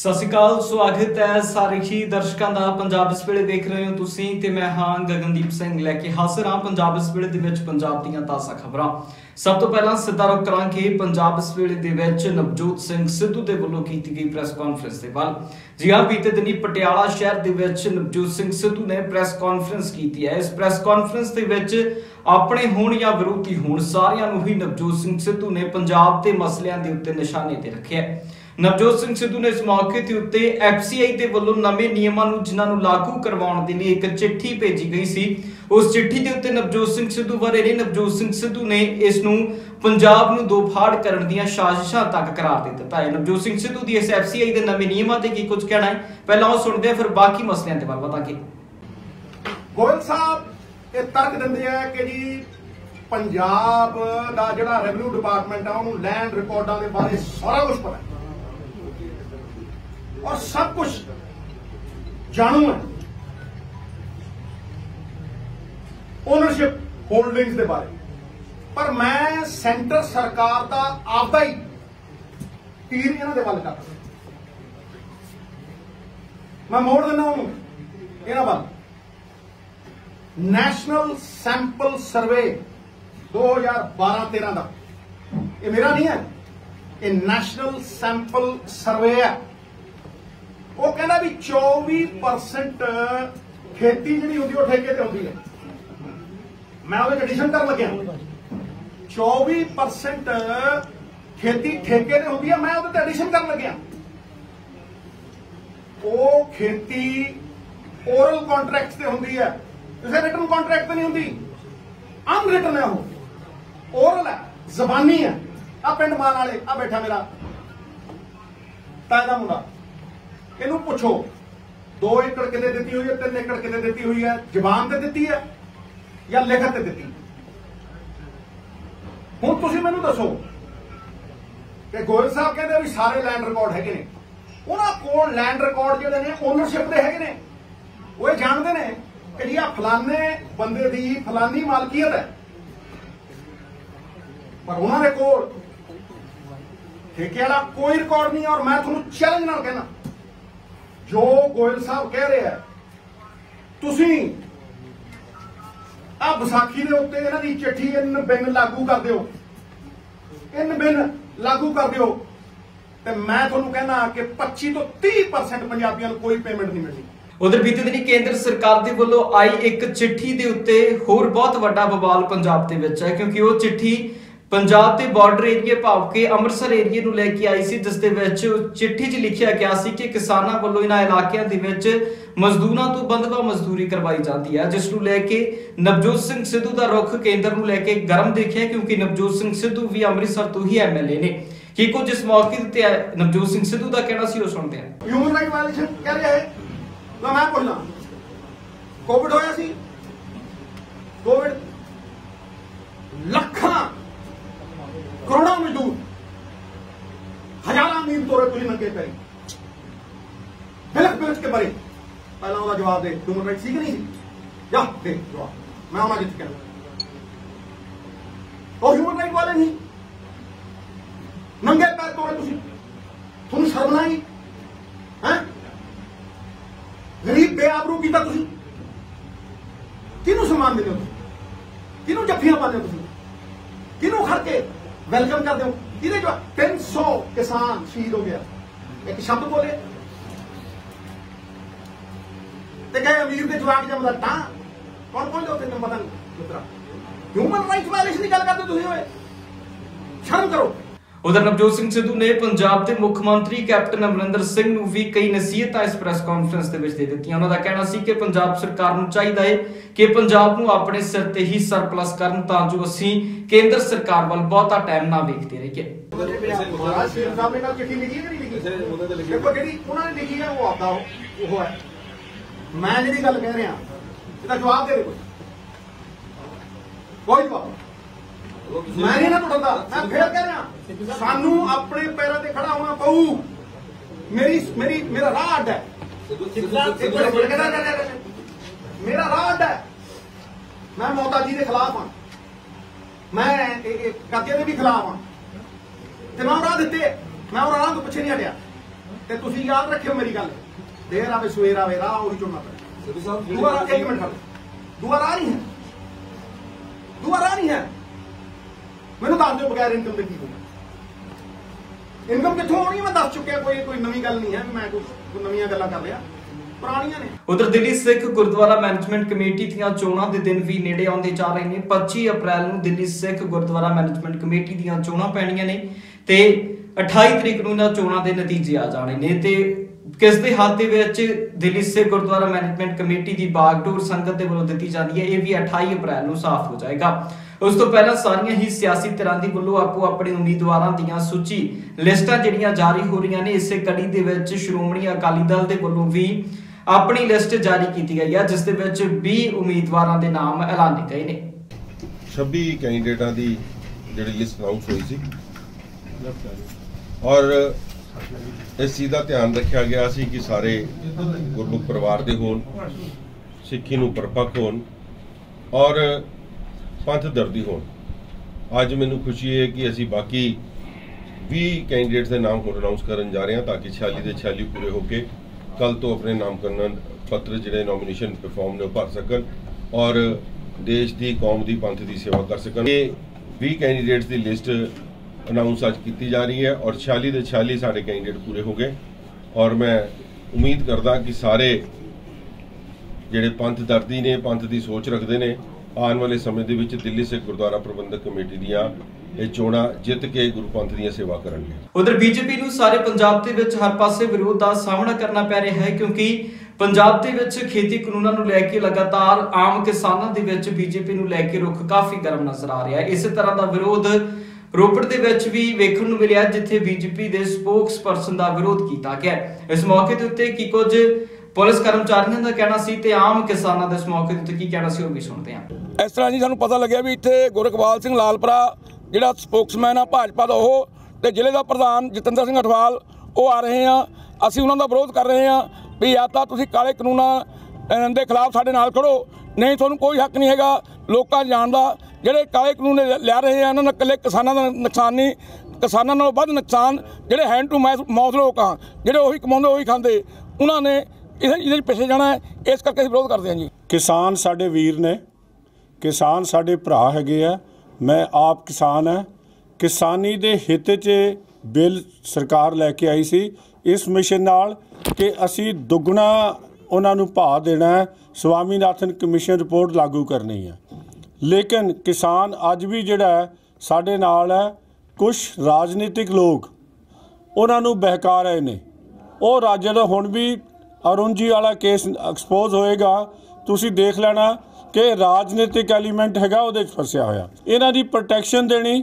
ਸਤਿ ਸ਼੍ਰੀ ਅਕਾਲ, ਸਵਾਗਤ ਹੈ ਸਾਰੇ ਹੀ ਦਰਸ਼ਕਾਂ ਦਾ। ਪੰਜਾਬ ਇਸ ਵੇਲੇ ਦੇਖ ਰਹੇ ਹੋ ਤੁਸੀਂ ਤੇ ਮੈਂ ਹਾਂ ਗਗਨਦੀਪ ਸਿੰਘ, ਲੈ ਕੇ ਹਾਜ਼ਰ ਹਾਂ ਪੰਜਾਬ ਇਸ ਵੇਲੇ ਦੇ ਵਿੱਚ ਪੰਜਾਬ ਦੀਆਂ ਤਾਜ਼ਾ ਖਬਰਾਂ। ਸਭ ਤੋਂ ਪਹਿਲਾਂ ਸਿੱਧਾ ਰੁਕ ਕਰਾਂਗੇ। ਪੰਜਾਬ ਇਸ ਵੇਲੇ ਦੇ ਵਿੱਚ ਨਵਜੋਤ ਸਿੰਘ ਸਿੱਧੂ ਦੇ ਵੱਲੋਂ ਕੀਤੀ ਗਈ ਪ੍ਰੈਸ ਕਾਨਫਰੰਸ ਦੇ ਵੱਲ। ਜੀ ਹਾਂ, ਬੀਤੇ ਦਿਨੀ ਪਟਿਆਲਾ ਸ਼ਹਿਰ ਦੇ ਵਿੱਚ ਨਵਜੋਤ ਸਿੰਘ ਸਿੱਧੂ ਨੇ ਪ੍ਰੈਸ ਕਾਨਫਰੰਸ ਕੀਤੀ ਹੈ। ਇਸ ਪ੍ਰੈਸ ਕਾਨਫਰੰਸ ਦੇ ਵਿੱਚ ਆਪਣੇ ਹੋਣ ਜਾਂ ਵਿਰੋਧੀ ਹੋਣ ਸਾਰਿਆਂ ਨੂੰ ਹੀ ਨਵਜੋਤ ਸਿੰਘ ਸਿੱਧੂ ਨੇ ਪੰਜਾਬ ਦੇ ਮਸਲਿਆਂ ਦੇ ਉੱਤੇ ਨਿਸ਼ਾਨੇ ਤੇ ਰੱਖਿਆ ਹੈ। ਨਵਜੋਤ ਸਿੰਘ ਸਿੱਧੂ ਨੇ ਇਸ ਮੌਕੇ ਤੇ ਉੱਤੇ ਐਫਸੀਆਈ ਦੇ ਵੱਲੋਂ ਨਵੇਂ ਨਿਯਮਾਂ ਨੂੰ, ਜਿਨ੍ਹਾਂ ਨੂੰ ਲਾਗੂ ਕਰਵਾਉਣ ਦੇ ਲਈ ਇੱਕ ਚਿੱਠੀ ਭੇਜੀ ਗਈ ਸੀ। ਉਸ ਚਿੱਠੀ ਦੇ ਉੱਤੇ ਨਵਜੋਤ ਸਿੰਘ ਸਿੱਧੂ ਬਾਰੇ ਨੇ, ਨਵਜੋਤ ਸਿੰਘ ਸਿੱਧੂ ਨੇ ਇਸ ਨੂੰ ਪੰਜਾਬ ਨੂੰ ਦੋ ਫਾੜ ਕਰਨ ਦੀਆਂ ਸਾਜ਼ਿਸ਼ਾਂ ਤੱਕ ਕਰਾਰ ਦੇ ਦਿੱਤਾ ਹੈ। ਨਵਜੋਤ ਸਿੰਘ ਸਿੱਧੂ ਦੀ ਇਸ ਐਫਸੀਆਈ ਦੇ ਨਵੇਂ ਨਿਯਮਾਂ ਤੇ ਕੀ ਕੁਝ ਕਹਿਣਾ ਹੈ? ਪਹਿਲਾਂ ਉਹ ਸੁਣਦੇ ਹਾਂ, ਫਿਰ ਬਾਕੀ ਮਸਲਿਆਂ ਦੇ ਬਾਰੇ ਬਤਾਂਗੇ ਗੋਇਲ ਸਾਹਿਬ, ਇਹ ਤਰਕ ਦਿੰਦੇ ਆ ਕਿ ਜੀ ਪੰਜਾਬ ਦਾ ਜਿਹੜਾ ਰੈਵਨਿਊ ਡਿਪਾਰਟਮੈਂਟ ਆ, ਉਹਨੂੰ ਲੈਂਡ ਰਿਕਾਰਡਾਂ ਦੇ ਬਾਰੇ ਸਾਰਾ ਕੁਝ ਪਤਾ ਹੈ। ਔਰ ਸਭ ਕੁਝ ਜਾਣੂ ਹੈ। ਓਨਰਸ਼ਿਪ ਹੋਲਡਿੰਗਸ ਦੇ ਬਾਰੇ। ਪਰ ਮੈਂ ਸੈਂਟਰ ਸਰਕਾਰ ਦਾ ਆਪਦਾ ਹੀ ਤੀਰ ਇਹਨਾਂ ਦੇ ਵੱਲ ਕਰਦਾ ਮੈਂ ਮੋੜ ਦਿੰਦਾ ਉਹਨੂੰ। ਇਹਨਾਂ ਵੱਲ। ਨੈਸ਼ਨਲ ਸੈਂਪਲ ਸਰਵੇ 2012-13 ਦਾ। ਇਹ ਮੇਰਾ ਨਹੀਂ ਹੈ। ਇਹ ਨੈਸ਼ਨਲ ਸੈਂਪਲ ਸਰਵੇ ਹੈ। ਉਹ ਕਹਿੰਦਾ ਵੀ 24% ਖੇਤੀ ਜਿਹੜੀ ਹੁੰਦੀ ਉਹ ਠੇਕੇ ਤੇ ਹੁੰਦੀ ਹੈ। ਮੈਂ ਉਹਦੇ ਐਡੀਸ਼ਨ ਕਰਨ ਲੱਗਿਆ। 24% ਖੇਤੀ ਠੇਕੇ ਤੇ ਹੁੰਦੀ ਹੈ, ਮੈਂ ਉਹਦੇ ਤੇ ਐਡੀਸ਼ਨ ਕਰਨ ਲੱਗਿਆ। ਉਹ ਖੇਤੀ ਓਰਲ ਕੰਟਰੈਕਟਸ ਤੇ ਹੁੰਦੀ ਹੈ। ਕਿਸੇ ਰਿਟਨ ਕੰਟਰੈਕਟ ਤੇ ਨਹੀਂ ਹੁੰਦੀ। ਅਨਰਿਟਨ ਹੈ ਉਹ। ਓਰਲ ਹੈ, ਜ਼ਬਾਨੀ ਹੈ। ਆ ਪਿੰਡ ਮਾਨ ਵਾਲੇ ਆ ਬੈਠਾ ਮੇਰਾ। ਤਾਇਆ ਦਾ ਮੁੰਡਾ। ਇਹਨੂੰ ਪੁੱਛੋ 2 ਏਕੜ ਕਿਤੇ ਦਿੱਤੀ ਹੋਈ ਹੈ 3 ਏਕੜ ਕਿਤੇ ਦਿੱਤੀ ਹੋਈ ਹੈ, ਜ਼ਬਾਨ ਤੇ ਦਿੱਤੀ ਹੈ ਜਾਂ ਲਿਖਤ ਤੇ ਦਿੱਤੀ? ਹੁਣ ਤੁਸੀਂ ਮੈਨੂੰ ਦੱਸੋ ਕਿ ਗੋਇਲ ਸਾਹਿਬ ਕਹਿੰਦੇ ਵੀ ਸਾਰੇ ਲੈਂਡ ਰਿਕਾਰਡ ਹੈਗੇ ਨੇ। ਉਹਨਾਂ ਕੋਲ ਲੈਂਡ ਰਿਕਾਰਡ ਜਿਹੜੇ ਨੇ ਓਨਰਸ਼ਿਪ ਦੇ ਹੈਗੇ ਨੇ। ਉਹ ਇਹ ਜਾਣਦੇ ਨੇ ਕਿ ਜੀ ਆ ਫਲਾਣੇ ਬੰਦੇ ਦੀ ਫਲਾਨੀ ਮਾਲਕੀਅਤ ਹੈ। ਪਰ ਉਹਨਾਂ ਦੇ ਕੋਲ ਠੇਕੇ ਵਾਲਾ ਕੋਈ ਰਿਕਾਰਡ ਨਹੀਂ ਔਰ ਮੈਂ ਤੁਹਾਨੂੰ ਚੈਲੰਜ ਨਾਲ ਕਹਿਣਾ। ਜੋ ਗੋਇਲ ਸਾਹਿਬ ਕਹਿ ਰਿਹਾ ਤੁਸੀਂ ਆ ਵਿਸਾਖੀ ਦੇ ਉੱਤੇ ਇਹਨਾਂ ਦੀ ਚਿੱਠੀ ਇਨ ਬਿਨ ਲਾਗੂ ਕਰ ਦਿਓ। ਇਨ ਬਿਨ ਲਾਗੂ ਕਰ ਦਿਓ। ਤੇ ਮੈਂ ਤੁਹਾਨੂੰ ਕਹਿੰਦਾ ਕਿ 25 ਤੋਂ 30% ਪੰਜਾਬੀਆਂ ਨੂੰ ਕੋਈ ਪੇਮੈਂਟ ਨਹੀਂ ਮਿਲਦੀ। ਉਧਰ ਬੀਤੇ ਦਿਨੀ ਕੇਂਦਰ ਸਰਕਾਰ ਦੇ ਵੱਲੋਂ ਆਈ ਇੱਕ ਚਿੱਠੀ ਦੇ ਉੱਤੇ ਹੋਰ ਬਹੁਤ ਵੱਡਾ ਬਵਾਲ ਪੰਜਾਬ ਦੇ ਵਿੱਚ ਹੈ, ਕਿਉਂਕਿ ਉਹ ਚਿੱਠੀ ਪੰਜਾਬ ਦੇ ਬਾਰਡਰ ਏਰੀਏ ਭਾਵ ਕਿ ਅੰਮ੍ਰਿਤਸਰ ਏਰੀਏ ਨੂੰ ਲੈ ਕੇ ਆਈ ਸੀ, ਜਿਸ ਦੇ ਵਿੱਚ ਚਿੱਠੀ 'ਚ ਲਿਖਿਆ ਗਿਆ ਸੀ ਕਿ ਕਿਸਾਨਾਂ ਵੱਲੋਂ ਇਹਨਾਂ ਇਲਾਕਿਆਂ ਦੇ ਵਿੱਚ ਮਜ਼ਦੂਰਾਂ ਤੋਂ ਬੰਦਵਾ ਮਜ਼ਦੂਰੀ ਕਰਵਾਈ ਜਾਂਦੀ ਹੈ, ਜਿਸ ਨੂੰ ਲੈ ਕੇ ਨਵਜੋਤ ਸਿੰਘ ਸਿੱਧੂ ਦਾ ਰੁਖ ਕੇਂਦਰ ਨੂੰ ਲੈ ਕੇ ਗਰਮ ਦੇਖਿਆ, ਕਿਉਂਕਿ ਨਵਜੋਤ ਸਿੰਘ ਸਿੱਧੂ ਵੀ ਅੰਮ੍ਰਿਤਸਰ ਤੋਂ ਹੀ ਐਮਐਲਏ ਨੇ। ਕੀ ਕੁਝ ਇਸ ਮੌਕੇ ਤੇ ਨਵਜੋਤ ਸਿੰਘ ਸਿੱਧੂ ਦਾ ਕਹਿਣਾ ਸੀ, ਉਹ ਸੁਣਦੇ ਹਾਂ। ਹਿਊਮਨ ਰਾਈਟ ਵਾਇਲੇਸ਼ਨ ਕਹਿ ਰਿਹਾ ਹੈ ਤਾਂ ਮੈਂ ਪੁੱਛਣਾ ਕੋਵਿਡ ਹੋਇਆ ਸੀ? ਕੋਵਿਡ ਲੱਖਾਂ ਕਰੋੜਾਂ ਮਜ਼ਦੂਰ ਹਜ਼ਾਰਾਂ ਮੀਲ ਤੋਰੇ ਤੁਸੀਂ ਨੰਗੇ ਪੈ ਬਿਲਕ ਬਿਲਕ ਕੇ ਬਰੇ ਪਹਿਲਾਂ ਉਹਦਾ ਜਵਾਬ ਦੇ ਹਿਊਮਨ ਰਾਈਟ ਸੀ ਕਿ ਨਹੀਂ? ਸੀ ਜਾ, ਦੇ, ਜਵਾਬ। ਮੈਂ ਉਹਨਾਂ ਜਿੱਤ ਕੇ ਉਹ ਹਿਊਮਨ ਰਾਈਟ ਵਾਲੇ ਨਹੀਂ। ਨੰਗੇ ਪੈਰ ਤੋਰੇ ਤੁਸੀਂ। ਤੁਹਾਨੂੰ ਸ਼ਰਮ ਨਾ ਆਈ? ਹੈ? ਗਰੀਬ ਬੇਆਬਰੂ ਕੀਤਾ ਤੁਸੀਂ। ਕਿਹਨੂੰ ਸਮਾਨ ਦਿੰਦੇ ਹੋ ਤੁਸੀਂ? ਕਿਹਨੂੰ ਜੱਫੀਆਂ ਪਾਉਂਦੇ ਹੋ ਤੁਸੀਂ? ਕਿਹਨੂੰ ਖੜ ਵੈਲਕਮ ਕਰਦੇ ਹੋ ਇਹਦੇ ਜੋ 300 ਕਿਸਾਨ ਸ਼ਹੀਦ ਹੋ ਗਿਆ ਇੱਕ ਸ਼ਬਦ ਬੋਲੇ ਤੇ ਕਹੇ ਅਮੀਰ ਦੇ ਜਵਾਬ ਜਮਦਾ ਤਾਂ ਕੌਣ ਕੌਣ ਦੇ ਉੱਤੇ ਨੰਬਰ ਨਹੀਂ ਪੁੱਤਰਾ ਹਿਊਮਨ ਰਾਈਟਸ ਵਾਇਲੇਸ਼ਨ ਦੀ ਗੱਲ ਕਰਦੇ ਤੁਸੀਂ ਓਏ ਸ਼ਰਮ ਕਰੋ ਉਧਰ ਨਵਜੋਤ ਸਿੰਘ ਸਿੱਧੂ ਨੇ ਪੰਜਾਬ ਦੇ ਮੁੱਖ ਮੰਤਰੀ ਕੈਪਟਨ ਅਮਰਿੰਦਰ ਸਿੰਘ ਨੂੰ ਵੀ ਕਈ ਨਸੀਹਤਾਂ ਇਸ ਪ੍ਰੈਸ ਕਾਨਫਰੰਸ ਦੇ ਵਿੱਚ ਦੇ ਦਿੱਤੀਆਂ। ਉਹਨਾਂ ਦਾ ਕਹਿਣਾ ਸੀ ਕਿ ਪੰਜਾਬ ਸਰਕਾਰ ਨੂੰ ਚਾਹੀਦਾ ਹੈ ਕਿ ਪੰਜਾਬ ਨੂੰ ਆਪਣੇ ਸਿਰ ਤੇ ਹੀ ਸਰਪਲਸ ਕਰਨ ਤਾਂ ਜੋ ਅਸੀਂ ਕੇਂਦਰ ਸਰਕਾਰ ਵੱਲ ਬਹੁਤਾ ਟਾਈਮ ਨਾ ਵੇਖਦੇ ਰਹੀਏ। ਮਹਾਰਾਜ ਸ਼ੇਰ ਸਾਹਿਬ ਨੇ ਨਾਲ ਚਿੱਠੀ ਲਿਖੀ ਹੈ ਕਿ ਨਹੀਂ ਲਿਖੀ ਦੇਖੋ ਜਿਹੜੀ ਉਹਨਾਂ ਨੇ ਲਿਖੀ ਹੈ ਉਹ ਆਪਦਾ ਉਹ ਹੈ। ਮੈਂ ਜਿਹੜੀ ਗੱਲ ਕਹਿ ਰਿਹਾ, ਇਹਦਾ ਜਵਾਬ ਦੇ ਦੇ ਕੋਈ। ਕੋਈ ਜਵਾਬ। ਮੈਂ ਨਹੀਂ ਨਾ ਤੁਹਾਡਾ ਮੈਂ ਫੇਰ ਕਹਿ ਰਿਹਾ। ਸਾਨੂੰ ਆਪਣੇ ਪੈਰਾਂ ਤੇ ਖੜਾ ਹੋਣਾ ਪਊ। ਮੇਰੀ ਮੇਰੀ ਮੇਰਾ ਰਾਹ ਅੱਡ ਹੈ। ਮੇਰਾ ਰਾਹ ਅੱਡ ਹੈ। ਮੈਂ ਮੋਤਾ ਜੀ ਦੇ ਖਿਲਾਫ ਹਾਂ। ਮੈਂ ਇਹ ਕਾਕੇ ਦੇ ਵੀ ਖਿਲਾਫ ਹਾਂ। ਤੇ ਮੈਂ ਉਹ ਰਾਹ ਦਿੱਤੇ। ਮੈਂ ਉਹ ਰਾਹ ਤੋਂ ਪਿੱਛੇ ਨਹੀਂ ਹਟਿਆ। ਤੇ ਤੁਸੀਂ ਯਾਦ ਰੱਖਿਓ ਮੇਰੀ ਗੱਲ। ਦੇਰ ਆਵੇ ਸਵੇਰ ਆਵੇ ਰਾਹ ਉਹੀ ਚੁਣਨਾ ਪੈਣਾ। ਸਿੱਧੂ ਸਾਹਿਬ ਦੁਆਰਾ ਇੱਕ ਮਿੰਟ ਦੁਆਰਾ ਨਹੀਂ ਹੈ। ਦੁਆਰਾ ਨਹੀਂ ਹੈ। ਮੈਨੂੰ ਦੱਸ ਦਿਓ ਬਗੈਰ ਇਨਕਮ ਦੇ ਕੀ ਹੋਣਾ। ਇਨਕਮ ਕਿੱਥੋਂ ਆਉਣੀ ਮੈਂ ਦੱਸ ਚੁੱਕਿਆ ਕੋਈ ਕੋਈ ਨਵੀਂ ਗੱਲ ਨਹੀਂ ਹੈ ਮੈਂ ਕੋਈ ਨਵੀਆਂ ਗੱਲਾਂ ਕਰ ਰਿਹਾ। ਪੁਰਾਣੀਆਂ ਨੇ। ਉਧਰ ਦਿੱਲੀ ਸਿੱਖ ਗੁਰਦੁਆਰਾ ਮੈਨੇਜਮੈਂਟ ਕਮੇਟੀ ਦੀਆਂ ਚੋਣਾਂ ਦੇ ਦਿਨ ਵੀ ਨੇੜੇ ਆਉਂਦੇ ਜਾ ਰਹੇ ਨੇ। 25 ਅਪ੍ਰੈਲ ਨੂੰ ਦਿੱਲੀ ਸਿੱਖ ਗੁਰਦੁਆਰਾ ਮੈਨੇਜਮੈਂਟ ਕਮੇਟੀ ਦੀਆਂ ਚੋਣਾਂ ਪੈਣੀਆਂ ਨੇ ਤੇ 28 ਤਰੀਕ ਨੂੰ ਇਹਨਾਂ ਚੋਣਾਂ ਦੇ ਨਤੀਜੇ ਆ ਜਾਣੇ ਨੇ ਤੇ ਕਿਸ ਦੇ ਹੱਥ ਦੇ ਵਿੱਚ ਦਿੱਲੀ ਸਿੱਖ ਗੁਰਦੁਆਰਾ ਮੈਨੇਜਮੈਂਟ ਕਮੇਟੀ ਦੀ ਬਾਗਡੋਰ ਸੰਗਤ ਦੇ ਵੱਲੋਂ ਦਿੱਤੀ ਜਾਂਦੀ ਹੈ, ਇਹ ਵੀ 28 ਅਪ੍ਰੈਲ ਨੂੰ ਸਾਫ਼ ਹੋ ਜਾਏਗਾ। ਉਸ ਤੋਂ ਪਹਿਲਾਂ ਸਾਰੀਆਂ ਹੀ ਸਿਆਸੀ ਧਿਰਾਂ ਦੀ ਵੱਲੋਂ ਆਪੋ ਆਪਣੇ ਉਮੀਦਵਾਰਾਂ ਦੀਆਂ ਸੂਚੀ ਲਿਸਟਾਂ ਜਿਹੜੀਆਂ ਜਾਰੀ ਹੋ ਰਹੀਆਂ ਨੇ, ਇਸੇ ਕੜੀ ਦੇ ਵਿੱਚ ਸ਼੍ਰੋਮਣੀ ਅਕਾਲੀ ਦਲ ਦੇ ਵੱਲੋਂ ਵੀ ਆਪਣੀ ਲਿਸਟ ਜਾਰੀ ਕੀਤੀ ਗਈ ਹੈ, ਜਿਸ ਦੇ ਵਿੱਚ 20 ਉਮੀਦਵਾਰਾਂ ਦੇ ਨਾਮ ਐਲਾਨੇ ਗਏ ਨੇ। 26 ਕੈਂਡੀਡੇਟਾਂ ਦੀ ਜਿਹੜੀ ਲਿਸਟ ਅਨਾਉਂਸ ਹੋਈ ਸੀ। ਔਰ ਇਸ ਚੀਜ਼ ਦਾ ਧਿਆਨ ਰੱਖਿਆ ਗਿਆ ਸੀ ਕਿ ਸਾਰੇ ਗੁਰਮੁਖ ਪਰਿਵਾਰ ਦੇ ਹੋਣ, ਸਿੱਖੀ ਨੂੰ ਪਰਪੱਕ ਹੋਣ ਔਰ ਪੰਥ ਦਰਦੀ ਹੋਣ। ਅੱਜ ਮੈਨੂੰ ਖੁਸ਼ੀ ਹੈ ਕਿ ਅਸੀਂ ਬਾਕੀ 20 ਕੈਂਡੀਡੇਟਸ ਦੇ ਨਾਮ ਹੁਣ ਅਨਾਉਂਸ ਕਰਨ ਜਾ ਰਹੇ ਹਾਂ ਤਾਂ ਕਿ 46 ਦੇ 46 ਪੂਰੇ ਹੋ ਕੇ ਕੱਲ ਤੋਂ ਆਪਣੇ ਨਾਮਕਰਨ ਪੱਤਰ ਜਿਹੜੇ ਨੋਮੀਨੇਸ਼ਨ ਪਰਫਾਰਮ ਨੇ ਉਹ ਭਰ ਸਕਣ ਔਰ ਦੇਸ਼ ਦੀ ਕੌਮ ਦੀ ਪੰਥ ਦੀ ਸੇਵਾ ਕਰ ਸਕਣ। ਇਹ 20 ਕੈਂਡੀਡੇਟਸ ਦੀ ਲਿਸਟ ਅਨਾਉਂਸ ਅੱਜ ਕੀਤੀ ਜਾ ਰਹੀ ਹੈ ਔਰ 46 ਦੇ 46 ਸਾਡੇ ਕੈਂਡੀਡੇਟ ਪੂਰੇ ਹੋ ਗਏ। ਔਰ ਮੈਂ ਉਮੀਦ ਕਰਦਾ ਕਿ ਸਾਰੇ ਜਿਹੜੇ ਪੰਥ ਦਰਦੀ ਨੇ, ਪੰਥ ਦੀ ਸੋਚ ਰੱਖਦੇ ਨੇ, ਆਉਣ ਵਾਲੇ ਸਮੇਂ ਦੇ ਵਿੱਚ ਦਿੱਲੀ ਸਿੱਖ ਗੁਰਦੁਆਰਾ ਪ੍ਰਬੰਧਕ ਕਮੇਟੀ ਦੀਆਂ ਇਹ ਚੋਣਾਂ ਜਿੱਤ ਕੇ ਗੁਰੂ ਪੰਥ ਦੀਆਂ ਸੇਵਾ ਕਰਨਗੇ। ਉਧਰ ਬੀਜੇਪੀ ਨੂੰ ਸਾਰੇ ਪੰਜਾਬ ਦੇ ਵਿੱਚ ਹਰ ਪਾਸੇ ਵਿਰੋਧ ਦਾ ਸਾਹਮਣਾ ਕਰਨਾ ਪੈ ਰਿਹਾ ਹੈ ਕਿਉਂਕਿ ਪੰਜਾਬ ਦੇ ਵਿੱਚ ਖੇਤੀ ਕਾਨੂੰਨਾਂ ਨੂੰ ਲੈ ਕੇ ਲਗਾਤਾਰ ਆਮ ਕਿਸਾਨਾਂ ਦੇ ਵਿੱਚ ਬੀਜੇਪੀ ਨੂੰ ਲੈ ਕੇ ਰੁਖ ਕਾਫੀ ਗਰਮ ਨਜ਼ਰ ਆ ਰਿਹਾ ਹੈ। ਇਸੇ ਤਰ੍ਹਾਂ ਦਾ ਵਿਰੋਧ ਰੋਪੜ ਦੇ ਵਿੱਚ ਵੀ ਵੇਖਣ ਨੂੰ ਮਿਲਿਆ ਜਿੱਥੇ ਬੀਜੇਪੀ ਦੇ ਸਪੋਕਸਪਰਸਨ ਦਾ ਵਿਰੋਧ ਕੀਤਾ ਗਿਆ। ਇਸ ਮੌਕੇ ਦੇ ਉੱਤੇ ਕੀ ਕੁਝ ਪੁਲਿਸ ਕਰਮਚਾਰੀਆਂ ਦਾ ਕਹਿਣਾ ਸੀ ਤੇ ਆਮ ਕਿਸਾਨਾਂ ਦਾ ਇਸ ਮੌਕੇ ਦੇ ਉੱਤੇ ਕੀ ਕਹਿਣਾ ਸੀ ਉਹ ਵੀ ਸੁਣਦੇ ਹਾਂ। ਇਸ ਤਰ੍ਹਾਂ ਜੀ ਸਾਨੂੰ ਪਤਾ ਲੱਗਿਆ ਵੀ ਇੱਥੇ ਗੁਰਕਵਾਲ ਸਿੰਘ ਲਾਲਪਰਾ ਜਿਹੜਾ ਸਪੋਕਸਮੈਨ ਆ ਭਾਜਪਾ ਦਾ ਉਹ ਤੇ ਜ਼ਿਲ੍ਹੇ ਦਾ ਪ੍ਰਧਾਨ ਜਤਿੰਦਰ ਸਿੰਘ ਅਠਵਾਲ ਉਹ ਆ ਰਹੇ ਆ ਅਸੀਂ ਉਹਨਾਂ ਦਾ ਵਿਰੋਧ ਕਰ ਰਹੇ ਆ ਵੀ ਜਾਂ ਤਾਂ ਤੁਸੀਂ ਕਾਲੇ ਕਾਨੂੰਨਾਂ ਦੇ ਖਿਲਾਫ ਸਾਡੇ ਨਾਲ ਖੜੋ। ਨਹੀਂ, ਤੁਹਾਨੂੰ ਕੋਈ ਹੱਕ ਨਹੀਂ ਹੈਗਾ। ਲੋਕਾਂ ਜਾਣ ਦਾ, ਜਿਹੜੇ ਕਾਲੇ ਕਾਨੂੰਨ ਲੈ ਰਹੇ ਆ, ਇਹਨਾਂ ਨਾਲ ਇਕੱਲੇ ਕਿਸਾਨਾਂ ਦਾ ਨੁਕਸਾਨ ਨਹੀਂ, ਕਿਸਾਨਾਂ ਨਾਲੋਂ ਵੱਧ ਨੁਕਸਾਨ ਜਿਹੜੇ ਹੈਂਡ ਟੂ ਮਾਊਥ ਲੋਕ ਆ, ਜਿਹੜੇ ਉਹੀ ਕਮਾਉਂਦੇ, ਉਹੀ ਖਾਂਦੇ, ਉਹਨਾਂ ਨੇ ਇਹਦੇ ਇਹਦੇ ਪਿੱਛੇ ਜਾਣਾ ਇਸ ਕਰਕੇ ਅਸੀਂ ਵਿਰੋਧ ਕਰਦੇ ਹਾਂ ਜੀ। ਕਿਸਾਨ ਸਾਡੇ ਵੀਰ ਨੇ, ਕਿਸਾਨ ਸਾਡੇ ਭਰਾ ਹੈਗੇ ਆ, ਮੈਂ ਆਪ ਕਿਸਾਨ ਆ ਕਿਸਾਨੀ ਦੇ ਹਿੱਤ 'ਚ ਬਿੱਲ ਸਰਕਾਰ ਲੈ ਕੇ ਆਈ ਸੀ, ਇਸ ਮਿਸ਼ਨ ਨਾਲ ਕਿ ਅਸੀਂ ਦੁੱਗਣਾ ਉਹਨਾਂ ਨੂੰ ਭਾਅ ਦੇਣਾ ਹੈ, ਸਵਾਮੀਨਾਥਨ ਕਮਿਸ਼ਨ ਰਿਪੋਰਟ ਲਾਗੂ ਕਰਨੀ ਹੈ। ਲੇਕਿਨ ਕਿਸਾਨ ਅੱਜ ਵੀ ਜਿਹੜਾ ਸਾਡੇ ਨਾਲ ਹੈ ਕੁਝ ਰਾਜਨੀਤਿਕ ਲੋਕ। ਉਹਨਾਂ ਨੂੰ ਬਹਿਕਾ ਰਹੇ ਨੇ। ਉਹ ਰਾਜਾ ਦਾ ਹੁਣ ਵੀ ਅਰੁਣ ਜੀ ਵਾਲਾ ਕੇਸ ਐਕਸਪੋਜ਼ ਹੋਏਗਾ, ਤੁਸੀਂ ਦੇਖ ਲੈਣਾ ਕਿ ਰਾਜਨੀਤਿਕ ਐਲੀਮੈਂਟ ਹੈਗਾ, ਉਹਦੇ 'ਚ ਫਸਿਆ ਹੋਇਆ। ਇਹਨਾਂ ਦੀ ਪ੍ਰੋਟੈਕਸ਼ਨ ਦੇਣੀ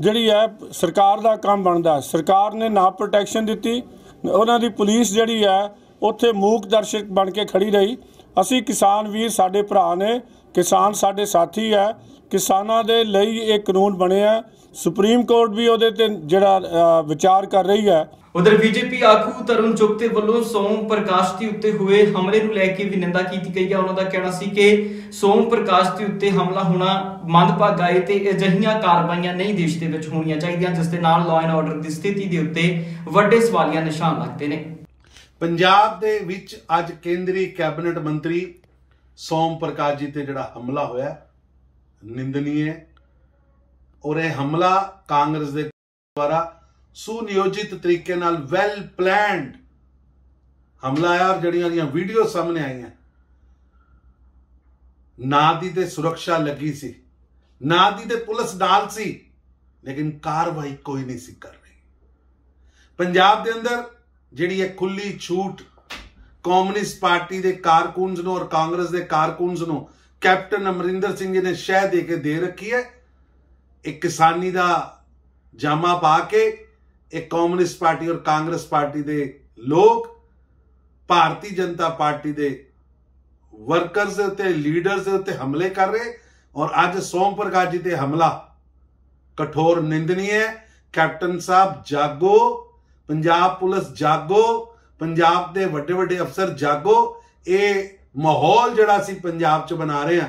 ਜਿਹੜੀ ਹੈ, ਸਰਕਾਰ ਦਾ ਕੰਮ ਬਣਦਾ ਸਰਕਾਰ ਨੇ ਨਾ ਪ੍ਰੋਟੈਕਸ਼ਨ ਦਿੱਤੀ, ਉਹਨਾਂ ਦੀ ਪੁਲਿਸ ਜਿਹੜੀ ਹੈ, ਉੱਥੇ ਮੂਕ ਦਰਸ਼ਕ ਬਣ ਕੇ ਖੜੀ ਰਹੀ। ਅਸੀਂ ਕਿਸਾਨ ਵੀਰ ਸਾਡੇ ਭਰਾ ਨੇ, ਕਿਸਾਨ ਸਾਡੇ ਸਾਥੀ ਹੈ, ਕਿਸਾਨਾਂ ਦੇ ਲਈ ਇਹ ਕਾਨੂੰਨ ਬਣਿਆ ਸੁਪਰੀਮ ਕੋਰਟ ਵੀ ਉਹਦੇ ਤੇ ਜਿਹੜਾ ਵਿਚਾਰ ਕਰ ਰਹੀ ਹੈ। ਉਧਰ ਬੀਜੇਪੀ ਆਗੂ ਤਰੁਣ ਚੁੱਗ ਵੱਲੋਂ ਸੋਮ ਪ੍ਰਕਾਸ਼ ਦੇ ਉੱਤੇ ਹੋਏ ਹਮਲੇ ਨੂੰ ਲੈ ਕੇ ਵੀ ਨਿੰਦਾ ਕੀਤੀ ਗਈ ਹੈ ਉਹਨਾਂ ਦਾ ਕਹਿਣਾ ਸੀ ਕਿ ਸੋਮ ਪ੍ਰਕਾਸ਼ ਦੇ ਉੱਤੇ ਹਮਲਾ ਹੋਣਾ ਮੰਦਭਾਗਾ ਹੈ ਤੇ ਅਜਿਹੀਆਂ ਕਾਰਵਾਈਆਂ ਨਹੀਂ ਦੇਸ਼ ਦੇ ਵਿੱਚ ਹੋਣੀਆਂ ਚਾਹੀਦੀਆਂ, ਜਿਸ ਦੇ ਨਾਲ ਲਾਅ ਐਂਡ ਆਰਡਰ ਦੀ ਸਥਿਤੀ ਦੇ ਉੱਤੇ ਵੱਡੇ ਸਵਾਲੀਆ ਨਿਸ਼ਾਨ ਲੱਗਦੇ ਨੇ। ਪੰਜਾਬ ਦੇ ਵਿੱਚ ਅੱਜ ਕੇਂਦਰੀ ਕੈਬਨਿਟ ਮੰਤਰੀ ਸੋਮ ਪ੍ਰਕਾਸ਼ ਜੀ ਤੇ ਜਿਹੜਾ ਹਮਲਾ ਹੋਇਆ ਨਿੰਦਨੀय ਹੈ ਔਰ ਇਹ ਹਮਲਾ ਕਾਂਗਰਸ ਦੇ ਦੁਆਰਾ ਸੁਨਿਯੋਜਿਤ ਤਰੀਕੇ ਨਾਲ ਵੈਲ ਪਲਾਨਡ ਹਮਲਾ ਆ ਜਿਹੜੀਆਂ ਦੀਆਂ ਵੀਡੀਓ ਸਾਹਮਣੇ ਆਈਆਂ। ਨਾ ਦੀ ਤੇ ਸੁਰੱਖਿਆ ਲੱਗੀ ਸੀ, ਨਾ ਦੀ ਤੇ ਪੁਲਿਸ ਨਾਲ ਸੀ, ਲੇਕਿਨ ਕਾਰਵਾਈ ਕੋਈ ਨਹੀਂ ਸੀ ਕਰ ਰਹੀ। ਪੰਜਾਬ ਦੇ ਅੰਦਰ ਜਿਹੜੀ ਹੈ ਖੁੱਲੀ ਛੂਟ ਕਮਿਊਨਿਸਟ ਪਾਰਟੀ ਦੇ ਕਾਰਕੁਨਸ ਨੂੰ ਔਰ ਕਾਂਗਰਸ ਦੇ ਕਾਰਕੁਨਸ ਨੂੰ ਕੈਪਟਨ ਅਮਰਿੰਦਰ ਸਿੰਘ ਜੀ ਨੇ ਸ਼ਹਿ ਦੇ ਕੇ ਦੇ ਰੱਖੀ ਹੈ। ਇੱਕ ਕਿਸਾਨੀ ਦਾ ਜਾਮਾ ਪਾ ਕੇ ਇਹ ਕਮਿਊਨਿਸਟ ਪਾਰਟੀ ਔਰ ਕਾਂਗਰਸ ਪਾਰਟੀ ਦੇ ਲੋਕ ਭਾਰਤੀ ਜਨਤਾ ਪਾਰਟੀ ਦੇ ਵਰਕਰਸ ਦੇ ਉੱਤੇ, ਲੀਡਰਸ ਦੇ ਉੱਤੇ ਹਮਲੇ ਕਰ ਰਹੇ ਔਰ ਅੱਜ ਸੋਮ ਪ੍ਰਕਾਸ਼ ਜੀ ਤੇ ਹਮਲਾ। ਕਠੋਰ ਨਿੰਦਨੀ ਹੈ ਕੈਪਟਨ ਸਾਹਿਬ, ਜਾਗੋ। ਪੰਜਾਬ ਪੁਲਿਸ ਜਾਗੋ, ਪੰਜਾਬ ਦੇ ਵੱਡੇ ਵੱਡੇ ਅਫਸਰ ਜਾਗੋ, ਇਹ ਮਾਹੌਲ ਜਿਹੜਾ ਅਸੀਂ ਪੰਜਾਬ 'ਚ ਬਣਾ ਰਹੇ ਹਾਂ,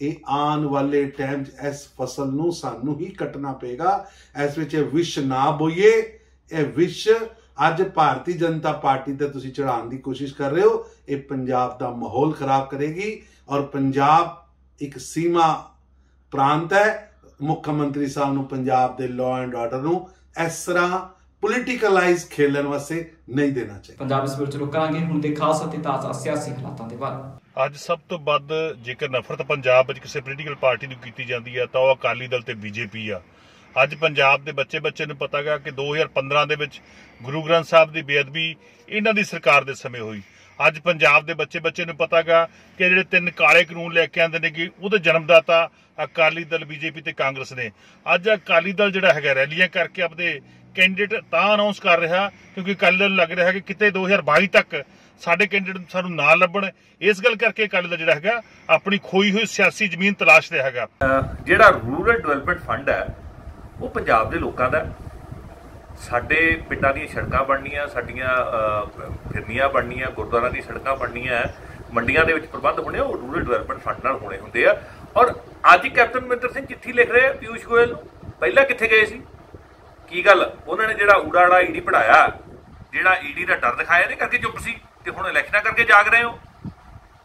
ਇਹ ਆਉਣ ਵਾਲੇ ਟਾਈਮ 'ਚ ਇਸ ਫਸਲ ਨੂੰ ਸਾਨੂੰ ਹੀ ਕੱਟਣਾ ਪਏਗਾ। ਇਸ ਵਿੱਚ ਇਹ ਵਿਸ਼ ਨਾ ਬੋਈਏ, ਇਹ ਵਿਸ਼ ਅੱਜ ਭਾਰਤੀ ਜਨਤਾ ਪਾਰਟੀ ਤੇ ਤੁਸੀਂ ਚੜਾਉਣ ਦੀ ਕੋਸ਼ਿਸ਼ ਕਰ ਰਹੇ ਹੋ, ਇਹ ਪੰਜਾਬ ਦਾ ਮਾਹੌਲ ਖਰਾਬ ਕਰੇਗੀ ਔਰ ਪੰਜਾਬ ਇੱਕ ਸੀਮਾ ਪ੍ਰਾਂਤ ਹੈ। ਮੁੱਖ ਮੰਤਰੀ ਸਾਹਿਬ ਨੂੰ, ਪੰਜਾਬ ਦੇ ਲਾਅ ਐਂਡ ਆਰਡਰ ਨੂੰ ਇਸ ਤਰ੍ਹਾਂ ਪੋਲੀਟੀਕਲਾਈਜ਼ ਖੇਲਣ ਵਾਸਤੇ ਨਹੀਂ ਦੇਣਾ ਚਾਹੀਦਾ। ਪੰਜਾਬ ਇਸ ਵਿੱਚ ਰੁਕਾਂਗੇ ਹੁਣ ਦੇ ਖਾਸ ਅਤੇ ਤਾਜ਼ਾ ਸਿਆਸੀ ਹਾਲਾਤਾਂ ਦੇ ਬਾਰੇ ਅੱਜ ਸਭ ਤੋਂ ਵੱਧ ਜੇਕਰ ਨਫ਼ਰਤ ਪੰਜਾਬ ਵਿੱਚ ਕਿਸੇ ਪੋਲੀਟੀਕਲ ਪਾਰਟੀ ਨੂੰ ਕੀਤੀ ਜਾਂਦੀ ਹੈ ਤਾਂ ਉਹ ਅਕਾਲੀ ਦਲ ਤੇ ਬੀਜੇਪੀ ਆ। ਅੱਜ ਪੰਜਾਬ ਦੇ ਬੱਚੇ ਬੱਚੇ ਨੂੰ ਪਤਾ ਗਾ ਕਿ 2015 ਦੇ ਵਿੱਚ ਗੁਰੂ ਗ੍ਰੰਥ ਸਾਹਿਬ ਦੀ ਬੇਅਦਬੀ ਇਹਨਾਂ ਦੀ ਸਰਕਾਰ ਦੇ ਸਮੇਂ ਹੋਈ। ਅੱਜ ਪੰਜਾਬ ਦੇ ਬੱਚੇ ਬੱਚੇ ਨੂੰ ਪਤਾ ਗਾ ਕਿ ਜਿਹੜੇ ਤਿੰਨ ਕਾਲੇ ਕਾਨੂੰਨ ਲੈ ਕੇ ਆਂਦੇ ਨੇ ਕਿ ਉਹਦੇ ਜਨਮਦਾਤਾ ਅਕਾਲੀ ਦਲ ਬੀਜੇਪੀ ਤੇ ਕਾਂਗਰਸ ਨੇ। ਅੱਜ ਅਕਾਲੀ ਦਲ ਜਿਹੜਾ ਹੈਗਾ ਰੈਲੀਆਂ ਕਰਕੇ ਆਪਦੇ ਕੈਂਡੀਡੇਟ ਤਾਂ ਅਨਾਉਂਸ ਕਰ ਰਿਹਾ ਕਿਉਂਕਿ ਅਕਾਲੀ ਦਲ ਲੱਗ ਰਿਹਾ ਕਿ ਕਿਤੇ 2022 ਤੱਕ ਸਾਡੇ ਕੈਂਡੀਡੇਟ ਸਾਨੂੰ ਨਾ ਲੱਭਣ। ਇਸ ਗੱਲ ਕਰਕੇ ਅਕਾਲੀ ਦਲ ਜਿਹੜਾ ਹੈਗਾ, ਆਪਣੀ ਖੋਈ ਹੋਈ ਸਿਆਸੀ ਜ਼ਮੀਨ ਤਲਾਸ਼ ਰਿਹਾ ਹੈਗਾ। ਜਿਹੜਾ ਰੂਰਲ ਡਿਵੈਲਪਮੈਂਟ ਫੰਡ ਹੈ, ਉਹ ਪੰਜਾਬ ਦੇ ਲੋਕਾਂ ਦਾ ਸਾਡੇ ਪਿੰਡਾਂ ਦੀਆਂ ਸੜਕਾਂ ਬਣਨੀਆਂ, ਸਾਡੀਆਂ ਫਿਰਨੀਆਂ ਬਣਨੀਆਂ ਗੁਰਦੁਆਰਾਂ ਦੀ ਸੜਕਾਂ ਬਣਨੀਆਂ ਮੰਡੀਆਂ ਦੇ ਵਿੱਚ ਪ੍ਰਬੰਧ ਹੋਣੇ ਉਹ ਰੂਰਲ ਡਿਵੈਲਪਮੈਂਟ ਫੰਡ ਨਾਲ ਹੋਣੇ ਹੁੰਦੇ ਆ। ਔਰ ਅੱਜ ਕੈਪਟਨ ਅਮਰਿੰਦਰ ਸਿੰਘ ਚਿੱਠੀ ਲਿਖ ਰਹੇ ਆ ਪਿਊਸ਼ ਗੋਇਲ, ਪਹਿਲਾਂ ਕਿੱਥੇ ਗਏ ਸੀ? ਕੀ ਗੱਲ? ਉਹਨਾਂ ਨੇ ਜਿਹੜਾ ਊੜਾੜਾ ਈਡੀ ਪੜਾਇਆ ਜਿਹੜਾ ਈਡੀ ਦਾ ਡਰ ਦਿਖਾਇਆ ਇਹਦੇ ਕਰਕੇ ਚੁੱਪ ਸੀ? ਤੇ ਹੁਣ ਇਲੈਕਸ਼ਨਾਂ ਕਰਕੇ ਜਾਗ ਰਹੇ ਹੋ?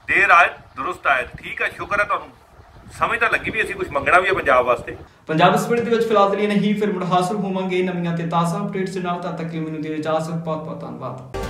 ਦੇਰ ਆਏ ਦਰੁਸਤ ਆਏ ਠੀਕ ਹੈ ਸ਼ੁਕਰ ਹੈ ਤੁਹਾਨੂੰ। ਸਮਝ ਤਾਂ ਲੱਗੀ ਵੀ ਅਸੀਂ ਕੁਝ ਮੰਗਣਾ ਵੀ ਹੈ ਪੰਜਾਬ ਵਾਸਤੇ। ਪੰਜਾਬ ਇਸ ਦੇ ਵਿੱਚ ਫਿਲਹਾਲ ਲਈ ਨਹੀਂ ਫਿਰ ਮੁੜ ਹਾਸਲ ਹੋਵਾਂਗੇ ਨਵੀਆਂ ਤੇ ਤਾਜ਼ਾ ਅਪਡੇਟਸ ਦੇ ਨਾਲ, ਤਦ ਤੱਕ ਲਈ ਮੈਨੂੰ ਦਿਓ ਇਜਾਜ਼ਤ ਬਹੁਤ ਬਹੁਤ ਧੰਨਵਾਦ।